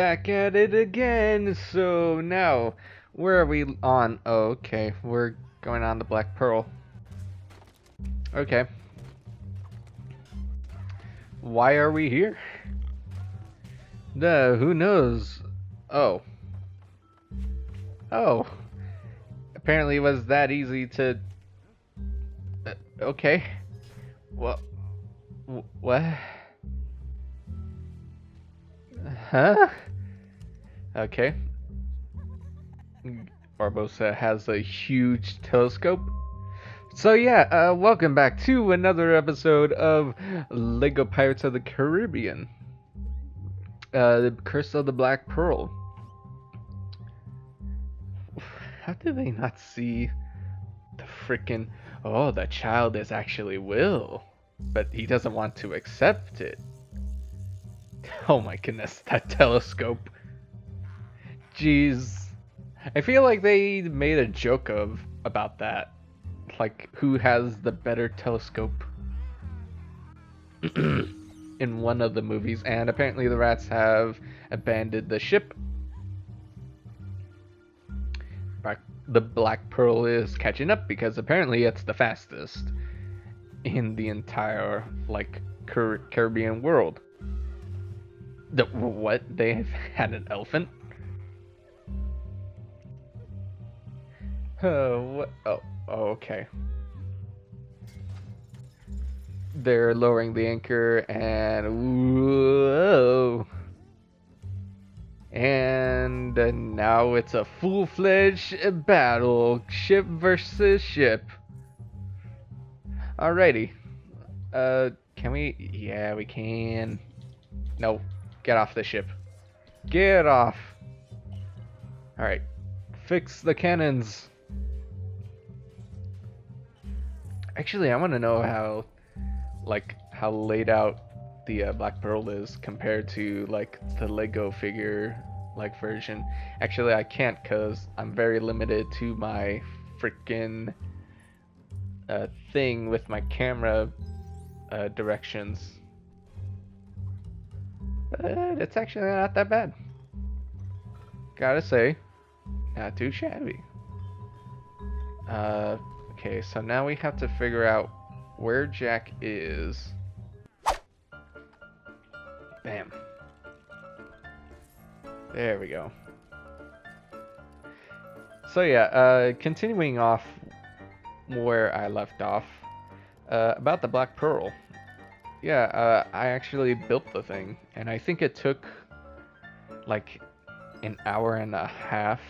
back at it again. So now, where are we on? Oh, okay, we're going on the Black Pearl. Okay. Why are we here? Duh, who knows? Oh. Oh. Apparently it was that easy to... Uh, okay. What? What? Huh? Okay. Barbossa has a huge telescope. So yeah, uh, welcome back to another episode of Lego Pirates of the Caribbean. Uh, the Curse of the Black Pearl. How do they not see the freaking... Oh, the child is actually Will. But he doesn't want to accept it. Oh my goodness, that telescope. Jeez. I feel like they made a joke of about that. Like who has the better telescope in one of the movies and apparently the rats have abandoned the ship. But the Black Pearl is catching up because apparently it's the fastest in the entire like Caribbean world. The, what? They had an elephant? Oh, what? Oh, oh, okay. They're lowering the anchor and whoa. And now it's a full-fledged battle, ship versus ship. Alrighty. Uh, can we? Yeah, we can. No, get off the ship. Get off. Alright. Fix the cannons. Actually, I want to know how, like, how laid out the uh, Black Pearl is compared to, like, the Lego figure, like, version. Actually, I can't because I'm very limited to my freaking uh, thing with my camera uh, directions. But it's actually not that bad. Gotta say, not too shabby. Uh, okay, so now we have to figure out where Jack is. Bam. There we go. So yeah, uh, continuing off where I left off, uh, about the Black Pearl. Yeah, uh, I actually built the thing, and I think it took like an hour and a half,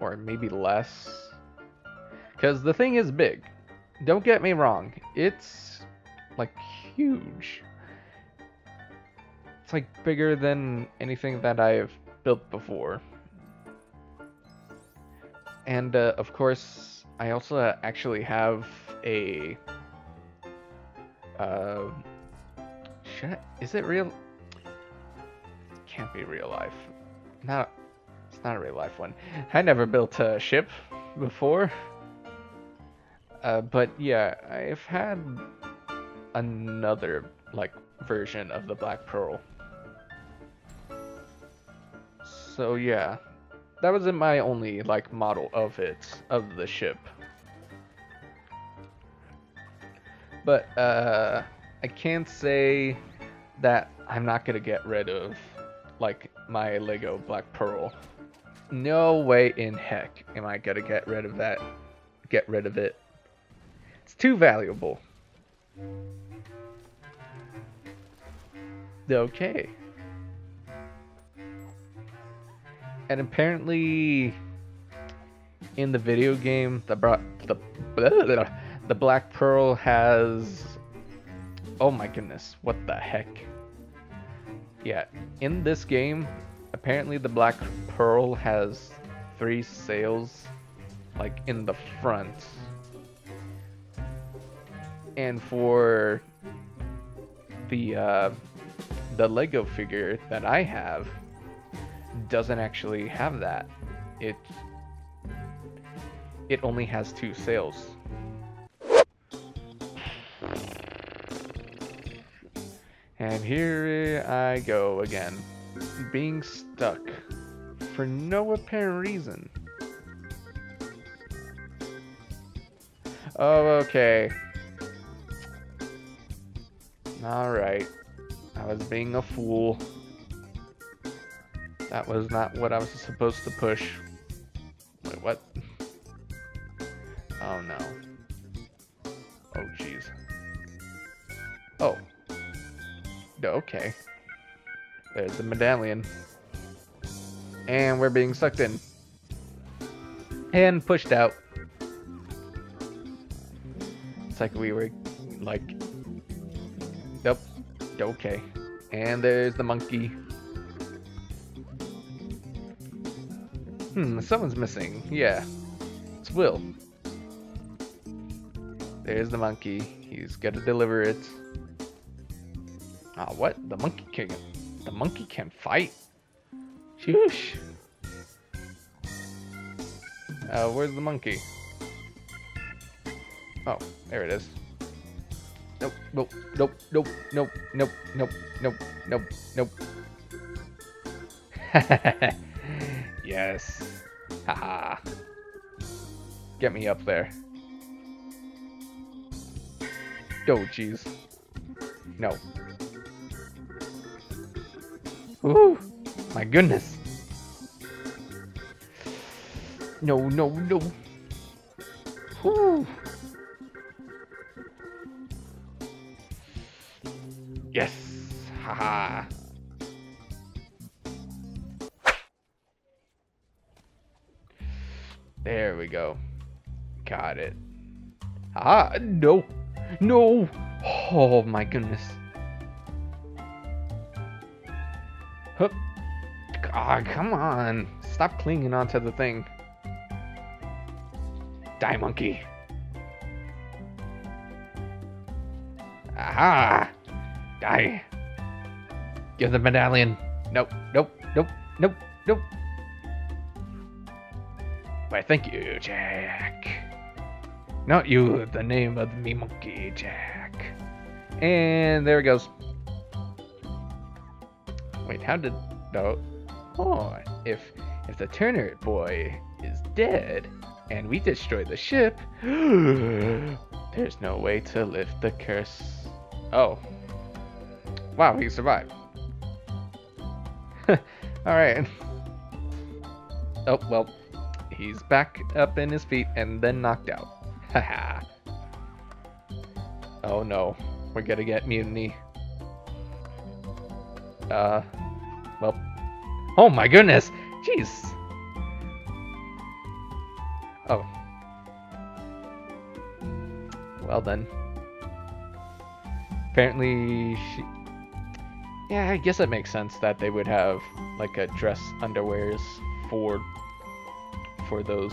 or maybe less. Because the thing is big. Don't get me wrong, it's like huge. It's like bigger than anything that I've built before. And uh, of course, I also actually have a. Uh, should I, is it real? Can't be real life. Not. It's not a real life one. I never built a ship before. Uh, but yeah, I've had another like version of the Black Pearl. So yeah, that wasn't my only like model of it of the ship. But uh, I can't say that I'm not gonna get rid of like my Lego Black Pearl. No way in heck am I gonna get rid of that. Get rid of it. It's too valuable. Okay. And apparently, in the video game, the brought the the Black Pearl has. Oh my goodness! What the heck? Yeah, in this game, apparently the Black Pearl has three sails, like in the front. And for the uh, the Lego figure that I have, doesn't actually have that. It it only has two sails. And here I go again. being stuck for no apparent reason. Oh, okay. Alright. I was being a fool. That was not what I was supposed to push. Wait, what? Oh no. Oh jeez. Oh. Okay. There's the medallion. And we're being sucked in. And pushed out. It's like we were, like... Nope. Okay. And there's the monkey. Hmm, someone's missing. Yeah. It's Will. There's the monkey. He's gotta deliver it. Ah, what? The monkey can the monkey can fight? Sheesh. Uh, where's the monkey? Oh, there it is. Nope, nope, nope, nope, nope, nope, nope, nope, nope, nope. yes. Haha. Get me up there. Oh, jeez. No. Ooh, my goodness. No, no, no. Ooh. Yes. Haha. There we go. Got it. Ah, no. No. Oh my goodness. Hup. God, ah, come on. Stop clinging onto the thing. Die, monkey. Aha! Die. Give the medallion. Nope, nope, nope, nope, nope. Why, thank you, Jack. Not you, the name of me monkey, Jack. And there it goes. Wait, how did... No. Oh, if, if the Turner boy is dead, and we destroy the ship, there's no way to lift the curse. Oh, Wow, he survived. Alright. Oh, well. He's back up in his feet and then knocked out. Haha. oh no. We're gonna get mutiny. Uh, well. Oh my goodness! Jeez! Oh. Well then. Apparently she yeah, I guess it makes sense that they would have like a dress underwears for for those.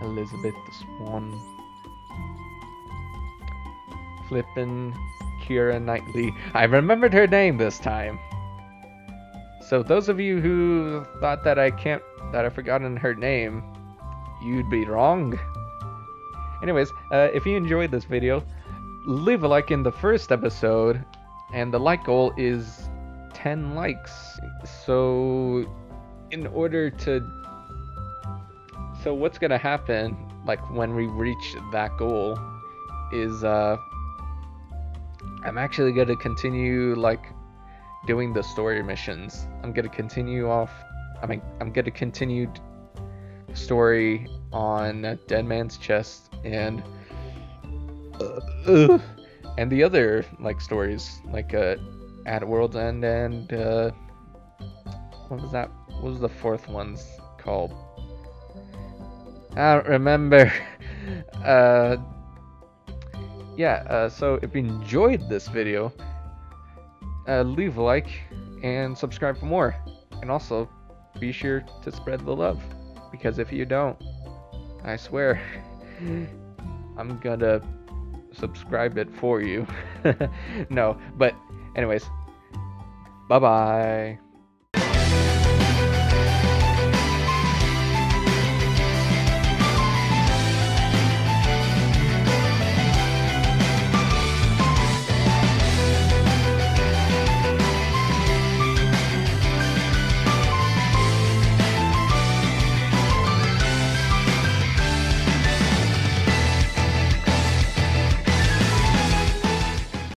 Elizabeth Swann. Flippin' Keira Knightley. I remembered her name this time. So those of you who thought that I can't that I've forgotten her name, you'd be wrong. Anyways, uh, if you enjoyed this video, leave a like in the first episode, and the like goal is 10 likes. So, in order to. So, what's gonna happen, like, when we reach that goal, is, uh. I'm actually gonna continue, like, doing the story missions. I'm gonna continue off. I mean, I'm gonna continue story on Dead Man's Chest and uh, and the other like stories like uh, at World's End and uh, what was that? What was the fourth one's called? I don't remember. Uh, yeah. Uh, so if you enjoyed this video, uh, leave a like and subscribe for more, and also be sure to spread the love because if you don't, I swear, I'm gonna subscribe it for you. no, but anyways, bye bye.